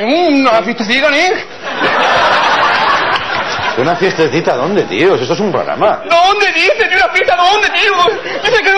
Mm, ¿Una fiestecita, Nick? ¿Una fiestecita dónde, tío? Esto es un programa. ¿Dónde dice? Una fiesta dónde, tío? Dice que